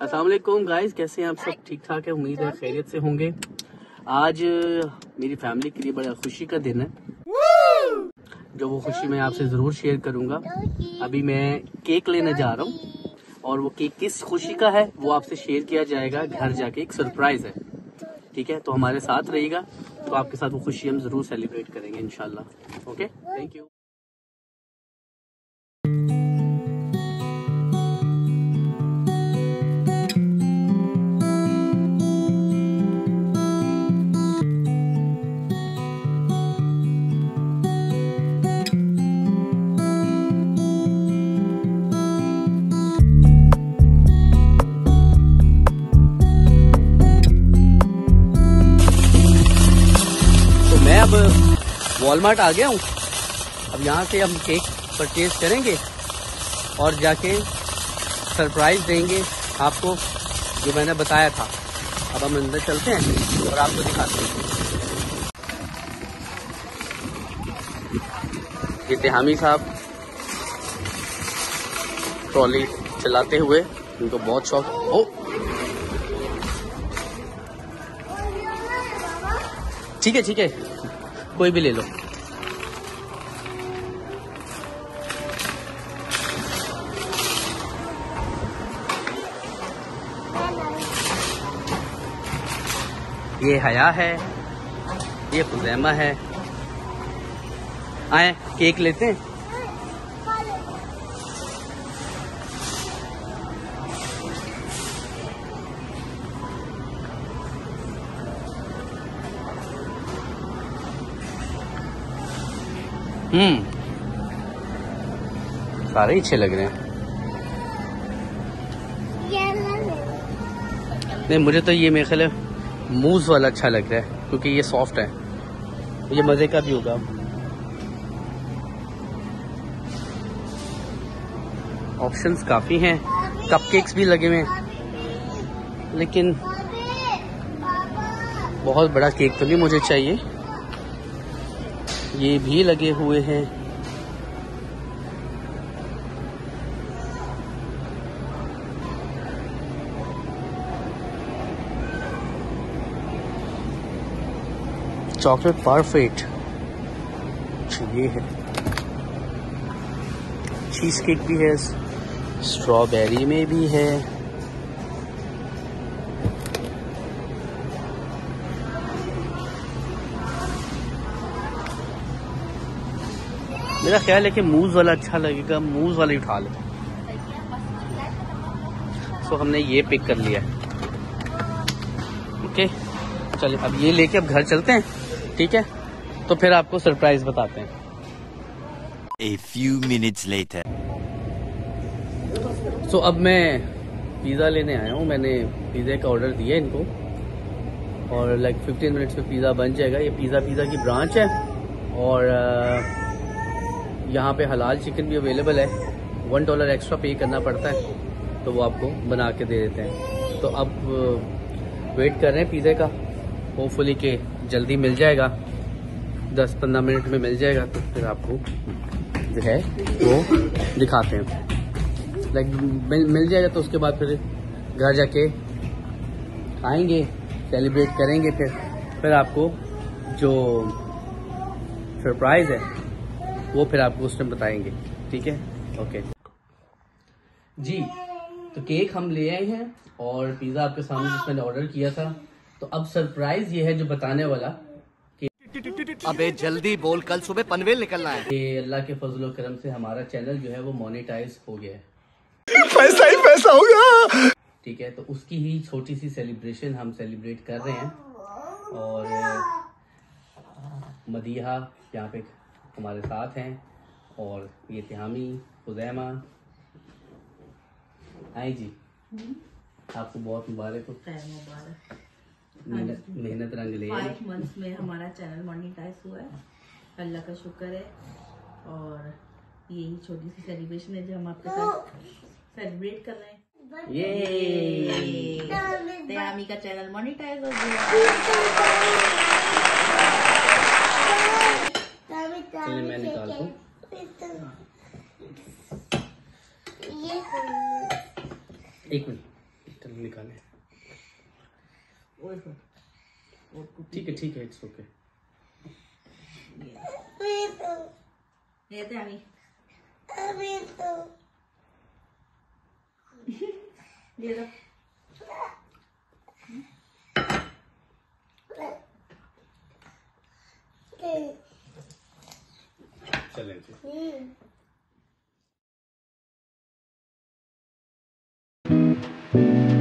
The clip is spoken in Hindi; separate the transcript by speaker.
Speaker 1: असलम गाइस कैसे हैं आप सब? ठीक ठाक है? उम्मीद है खैरियत से होंगे। आज मेरी फैमिली के लिए बड़ा खुशी का दिन है। जो वो खुशी मैं आपसे ज़रूर शेयर करूँगा। अभी मैं केक लेने जा रहा हूँ। और वो केक किस खुशी का है वो आपसे शेयर किया जाएगा। घर जाके एक सरप्राइज़ है। ठीक है? तो हमारे साथ रहिएगा। तो आपके साथ वो खुशी हम ज़रूर सेलिब्रेट करेंगे इनशाला ओके थैंक यू अब वॉलमार्ट आ गया हूँ। अब यहाँ से हम केक परचेज करेंगे और जाके सरप्राइज़ देंगे आपको जो मैंने बताया था। अब हम अंदर चलते हैं और आपको दिखाते हैं। ये तेहामी साहब ट्रॉली चलाते हुए उनको बहुत शौक ओ! ठीक है ठीक है। कोई भी ले लो। ये हया है ये खुजैमा है। आए केक लेते हैं। हम्म। सारे ही अच्छे लग रहे हैं। नहीं मुझे तो ये मेरे ख्याल मूज वाला अच्छा लग रहा है क्योंकि ये सॉफ्ट है। ये मज़े का भी होगा। ऑप्शंस काफ़ी हैं। कपकेक्स भी लगे हुए हैं। लेकिन बहुत बड़ा केक तो नहीं मुझे चाहिए। ये भी लगे हुए हैं। Chocolate perfect. ये है। चीज़ केक भी है, स्ट्रॉबेरी में भी है। मेरा ख्याल है कि मूज वाला अच्छा लगेगा मूज वाला ही उठा ले। सो हमने ये पिक कर लिया। ओके चलिए अब ये लेके अब घर चलते हैं ठीक है? तो फिर आपको सरप्राइज़ बताते हैं।
Speaker 2: A few minutes later.
Speaker 1: So so, अब मैं पिज़्ज़ा लेने आया हूँ मैंने पिज़्ज़े का ऑर्डर दिया इनको। और लाइक 15 मिनट्स में पिज़्ज़ा बन जाएगा। ये पिज़्ज़ा पिज़्ज़ा की ब्रांच है। और यहाँ पे हलाल चिकन भी अवेलेबल है। वन डॉलर एक्स्ट्रा पे करना पड़ता है तो वो आपको बना के दे देते हैं। तो अब वेट कर रहे हैं पिज़्ज़े का। होपफुली के जल्दी मिल जाएगा। दस पंद्रह मिनट में मिल जाएगा। तो फिर आपको जो है वो दिखाते हैं। लाइक मिल, मिल जाएगा तो उसके बाद फिर घर जाके आएँगे सेलिब्रेट करेंगे फिर। फिर आपको जो सरप्राइज़ है वो फिर आपको उस टाइम बताएँगे। ठीक है? ओके जी तो केक हम ले आए हैं और पिज़्ज़ा आपके सामने जिस मैंने ऑर्डर किया था। तो अब सरप्राइज़ ये है जो बताने वाला।
Speaker 3: अबे जल्दी बोल कल सुबह पनवेल निकलना है।
Speaker 1: अल्लाह के फजल करम से हमारा चैनल जो है वो मोनेटाइज हो गया है।
Speaker 3: पैसा ही पैसा होगा
Speaker 1: ठीक है तो उसकी ही छोटी सी सेलिब्रेशन हम सेलिब्रेट कर रहे हैं। और मदीहा यहाँ पे हमारे साथ हैं और ये तिहामी खुजैमा आई जी। आपको बहुत मुबारक हो।
Speaker 4: मुबारक।
Speaker 1: मेहनत रंग ले।
Speaker 4: फाइव मंथ्स में हमारा चैनल मोनिटाइज हुआ है। अल्लाह का शुक्र है। और यही छोटी सी सेलिब्रेशन है जो हम आपके साथ सेलिब्रेट कर रहे हैं।
Speaker 1: ये
Speaker 4: तयामी का चैनल मोनिटाइज हो गया।
Speaker 1: ये मैं निकाल दू। एक मिनट चलो निकाले। ठीक है ठीक है इट्स ओके
Speaker 4: ये तो।
Speaker 1: दो। जी
Speaker 5: Thank